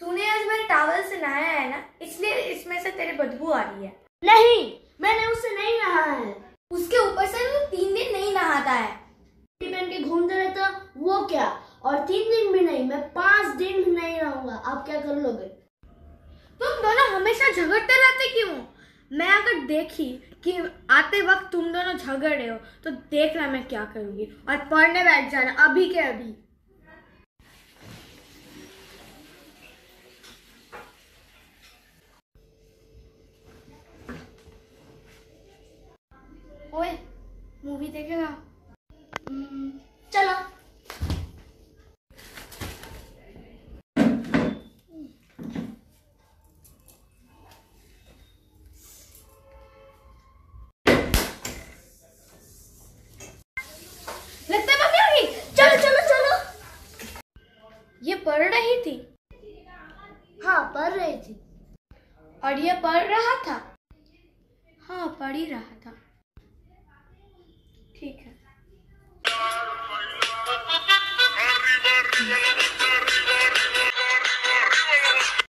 तूने आज मेरे टावल से नहाया है ना? इसलिए इसमें से तेरे बदबू आ रही है। नहीं मैंने उससे नहीं नहा है। उसके ऊपर से वो तीन दिन नहीं नहाता है। पहन के घूमते रहता वो क्या? और तीन दिन भी नहीं मैं पाँच दिन भी नहीं रहूँगा आप क्या कर लोगे? तुम दोनों हमेशा झगड़ते रहते क्यों? मैं अगर देखी कि आते वक्त तुम दोनों झगड़ रहे हो तो देखना मैं क्या करूँगी। और पढ़ने बैठ जाना अभी के अभी। ओए मूवी देखेगा? हम्म, चलो। ये पढ़ रही थी? हाँ पढ़ रही थी। और ये पढ़ रहा था? हाँ पढ़ ही रहा था।